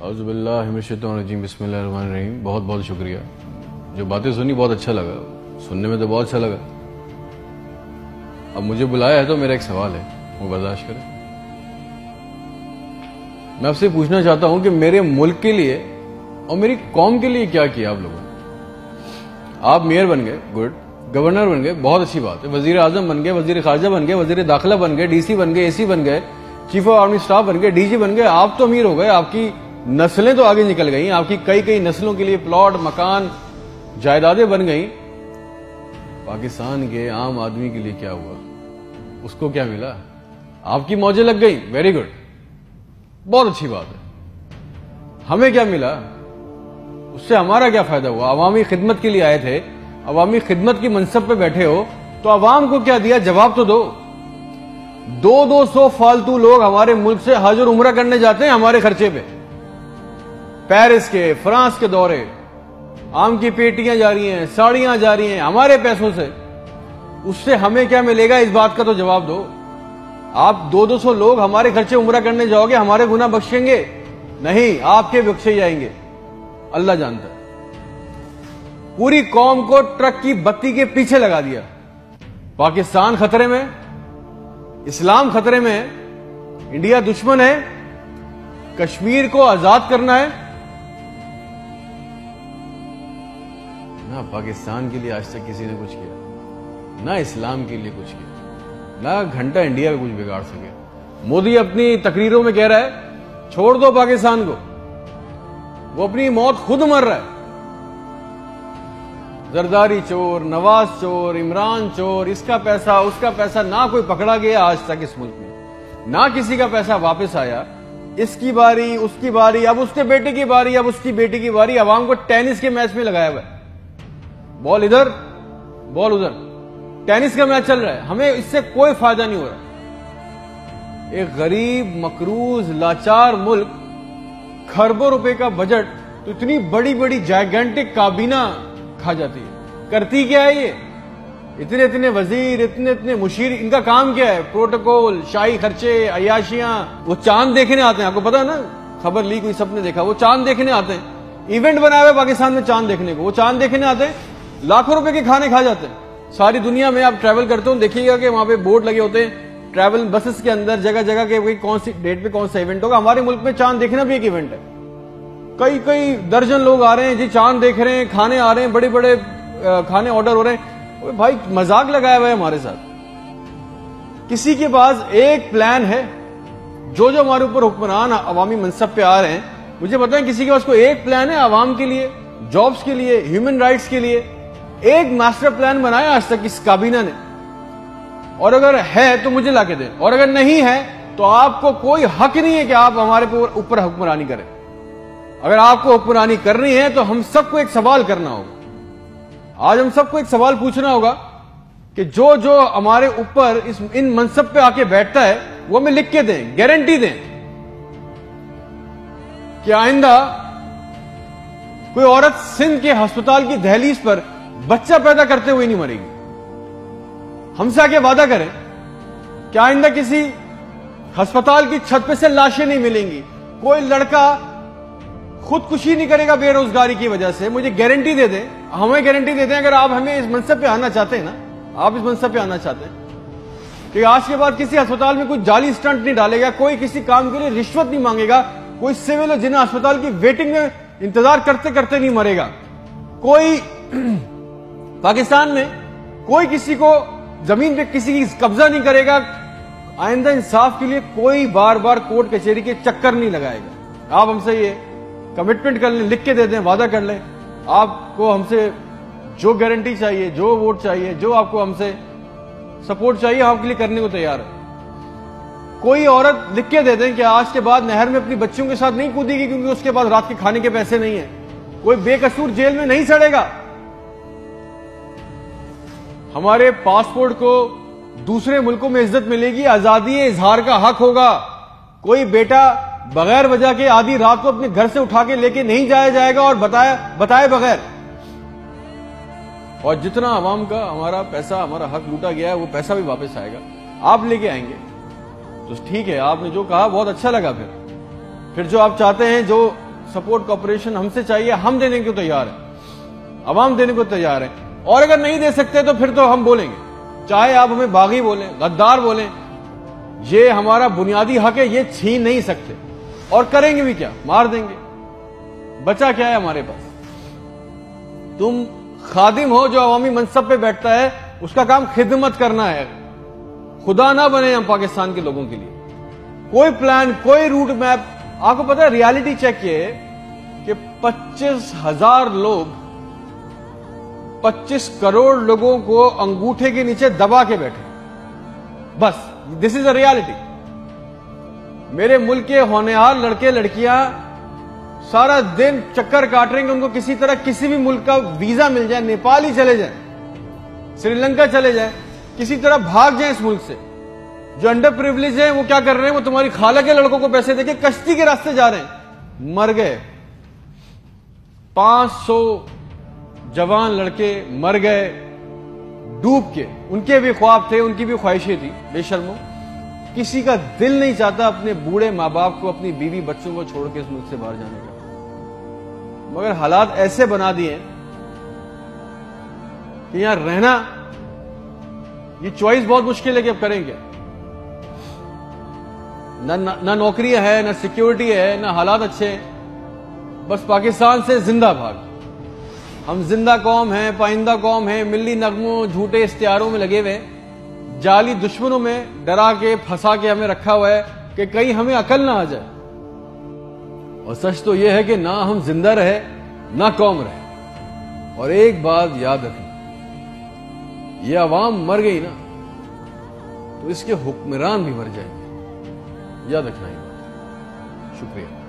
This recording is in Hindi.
अज़बिल्लाजीम बसमीम बहुत बहुत शुक्रिया। जो बातें सुनी, बहुत अच्छा लगा। सुनने में तो बहुत अच्छा लगा। अब मुझे बुलाया है तो मेरा एक सवाल है, वो बर्दाश्त करें। मैं आपसे पूछना चाहता हूँ कि मेरे मुल्क के लिए और मेरी कौम के लिए क्या किया आप लोगों ने? आप मेयर बन गए, गुड। गवर्नर बन गए, बहुत अच्छी बात है। वज़ीर आज़म बन गए वज़ीर खारजा बन गए वज़ीर दाखिला बन गए, डीसी बन गए, एसी बन गए, चीफ ऑफ़ आर्मी स्टाफ बन गए, डीजी बन गए। आप तो अमीर हो गए, आपकी नस्लें तो आगे निकल गई, आपकी कई कई नस्लों के लिए प्लॉट, मकान, जायदादें बन गई। पाकिस्तान के आम आदमी के लिए क्या हुआ? उसको क्या मिला? आपकी मौजें लग गई। वेरी गुड बहुत अच्छी बात है। हमें क्या मिला? उससे हमारा क्या फ़ायदा हुआ? अवामी खिदमत के लिए आए थे। अवामी खिदमत की मनसब पे बैठे हो तो अवाम को क्या दिया? जवाब तो दो। दो दो सौ फालतू लोग हमारे मुल्क से हज और उम्र करने जाते हैं हमारे खर्चे पे। पेरिस के, फ्रांस के दौरे। आम की पेटियाँ जा रही हैं, साड़ियाँ जा रही हैं, हमारे पैसों से। उससे हमें क्या मिलेगा? इस बात का तो जवाब दो। आप दो दो सौ लोग हमारे खर्चे उम्र करने जाओगे, हमारे गुना बख्शेंगे। नहीं, आपके बख्शे जाएँगे अल्लाह जानता है। पूरी कौम को ट्रक की बत्ती के पीछे लगा दिया। पाकिस्तान खतरे में, इस्लाम खतरे में है इंडिया दुश्मन है, कश्मीर को आज़ाद करना है। ना पाकिस्तान के लिए आज तक किसी ने कुछ किया, ना इस्लाम के लिए कुछ किया, ना घंटा इंडिया में कुछ बिगाड़ सके। मोदी अपनी तकरीरों में कह रहा है, छोड़ दो पाकिस्तान को। वो अपनी मौत खुद मर रहा है। जरदारी चोर, नवाज़ चोर, इमरान चोर, इसका पैसा, उसका पैसा ना कोई पकड़ा गया आज तक इस मुल्क में। ना किसी का पैसा वापस आया। इसकी बारी, उसकी बारी, अब उसके बेटे की बारी, अब उसकी बेटी की बारी। अवाम को टेनिस के मैच में लगाया हुआ है। बॉल इधर, बॉल उधर। टेनिस का मैच चल रहा है, हमें इससे कोई फ़ायदा नहीं हो रहा। एक गरीब, मकरूज, लाचार मुल्क, खरबों रुपए का बजट तो इतनी बड़ी बड़ी जायगेंटिक काबीना खा जाती है। करती क्या है ये? इतने इतने वज़ीर, इतने इतने मुशीर, इनका काम क्या है? प्रोटोकॉल, शाही खर्चे अयाशियाँ वो चाँद देखने आते हैं। आपको पता है ना? खबर ली कोई सबने देखा, वो चाँद देखने आते हैं। इवेंट बनाए हुए पाकिस्तान में चाँद देखने को, वो चाँद देखने आते हैं। लाखों रुपए के खाने खा जाते हैं। सारी दुनिया में आप ट्रैवल करते हो, देखिएगा कि वहाँ पे बोर्ड लगे होते हैं। ट्रैवल बसेस के अंदर जगह जगह के कौन सी डेट पे कौन सा इवेंट होगा। हमारे मुल्क में चाँद देखना भी एक इवेंट है। कई कई दर्जन लोग आ रहे हैं जी, चाँद देख रहे हैं, खाने आ रहे हैं बड़े बड़े खाने ऑर्डर हो रहे हैं। भाई, मज़ाक लगाया हुआ है हमारे साथ। किसी के पास एक प्लान है। जो जो हमारे ऊपर हुक्मरान, अवामी मनसब पे आ रहे हैं, मुझे बताएँ, किसी के पास कोई एक प्लान है आवाम के लिए जॉब्स के लिए ह्यूमन राइट्स के लिए? एक मास्टर प्लान बनाया आज तक इस काबीना ने। और अगर है तो मुझे लाके दे। और अगर नहीं है तो आपको कोई हक नहीं है कि आप हमारे ऊपर हुक्मरानी करें। अगर आपको हुक्मरानी करनी है तो हम सबको एक सवाल करना होगा। आज हम सबको एक सवाल पूछना होगा कि जो जो हमारे ऊपर इस, इन मनसब पे आके बैठता है, वो हमें लिख के दें गारंटी दें कि आइंदा कोई औरत सिंध के अस्पताल की दहलीज पर बच्चा पैदा करते हुए नहीं मरेगी। हमसे आगे वादा करें कि आइंदा किसी अस्पताल की छत पे से लाशें नहीं मिलेंगी। कोई लड़का खुदकुशी नहीं करेगा बेरोजगारी की वजह से। मुझे गारंटी दे दें, हमें गारंटी दे दें, अगर आप हमें इस मनसब पे आना चाहते हैं ना, आप इस मनसब पे आना चाहते हैं कि आज के बाद किसी अस्पताल में कोई जाली स्टंट नहीं डालेगा, कोई किसी काम के लिए रिश्वत नहीं मांगेगा, कोई सिविल और जिन्हें अस्पताल की वेटिंग में इंतज़ार करते करते नहीं मरेगा। कोई पाकिस्तान में कोई किसी को ज़मीन पे किसी की कब्जा नहीं करेगा। आइंदा इंसाफ के लिए कोई बार बार कोर्ट कचहरी के चक्कर नहीं लगाएगा। आप हमसे ये कमिटमेंट कर लें, लिख के दे दें, वादा कर लें। आपको हमसे जो गारंटी चाहिए, जो वोट चाहिए, जो आपको हमसे सपोर्ट चाहिए, आपके लिए करने को तैयार है। कोई औरत लिख के दे दें कि आज के बाद नहर में अपनी बच्चियों के साथ नहीं कूदेगी क्योंकि उसके पास रात के खाने के पैसे नहीं है। कोई बेकसूर जेल में नहीं सड़ेगा। हमारे पासपोर्ट को दूसरे मुल्कों में इज़्ज़त मिलेगी, आज़ादी इजहार का हक होगा। कोई बेटा बगैर वजह के आधी रात को अपने घर से उठा के लेके नहीं जाया जाएगा और बताया, बताए बगैर। और जितना आवाम का हमारा पैसा, हमारा हक लूटा गया है, वो पैसा भी वापस आएगा। आप लेके आएँगे। तो ठीक है, आपने जो कहा, बहुत अच्छा लगा फिर। फिर जो आप चाहते हैं, जो सपोर्ट कॉपरेशन हमसे चाहिए, हम देने को तैयार है। अवाम देने को तैयार है। और अगर नहीं दे सकते तो फिर तो हम बोलेंगे। चाहे आप हमें बागी बोलें, गद्दार बोलें, ये हमारा बुनियादी हक है, ये छीन नहीं सकते। और करेंगे भी क्या? मार देंगे। बचा क्या है हमारे पास? तुम खादिम हो जो अवामी मनसब पे बैठता है, उसका काम खिदमत करना है। खुदा ना बने हम पाकिस्तान के लोगों के लिए। कोई प्लान कोई रूट मैप आपको पता है रियलिटी चेक ये कि पच्चीस हज़ार लोग 25 करोड़ लोगों को अंगूठे के नीचे दबा के बैठे। बस दिस इज़ अ रियलिटी मेरे मुल्क के होनेहार लड़के, लड़कियाँ सारा दिन चक्कर काट रहे हैं उनको किसी तरह किसी भी मुल्क का वीज़ा मिल जाए, नेपाल ही चले जाए, श्रीलंका चले जाए, किसी तरह भाग जाए इस मुल्क से। जो अंडर प्रिवलेज है, वो क्या कर रहे हैं? वो तुम्हारी खाला के लड़कों को पैसे देके कश्ती के रास्ते जा रहे हैं। मर गए। 500 जवान लड़के मर गए, डूब के। उनके भी ख्वाब थे, उनकी भी ख्वाहिशें थी, बेशर्मो किसी का दिल नहीं चाहता अपने बूढ़े माँ बाप को, अपनी बीवी बच्चों को छोड़ के इस मुल्क से बाहर जाने का। मगर हालात ऐसे बना दिए कि यहाँ रहना, ये चॉइस बहुत मुश्किल है कि अब करेंगे। ना नौकरियाँ है, ना सिक्योरिटी है, ना हालात अच्छे हैं। बस पाकिस्तान से ज़िंदा भाग हम ज़िंदा कौम हैं, पाइंदा कौम हैं मिली नगमों, झूठे इश्तिहारों में लगे हुए जाली दुश्मनों में डरा के, फंसा के हमें रखा हुआ है कि कहीं हमें अकल ना आ जाए। और सच तो यह है कि ना हम ज़िंदा रहे, ना कौम रहे। और एक बात याद रखना ये आवाम मर गई ना तो इसके हुक्मरान भी मर जाएँगे। याद रखना ही शुक्रिया।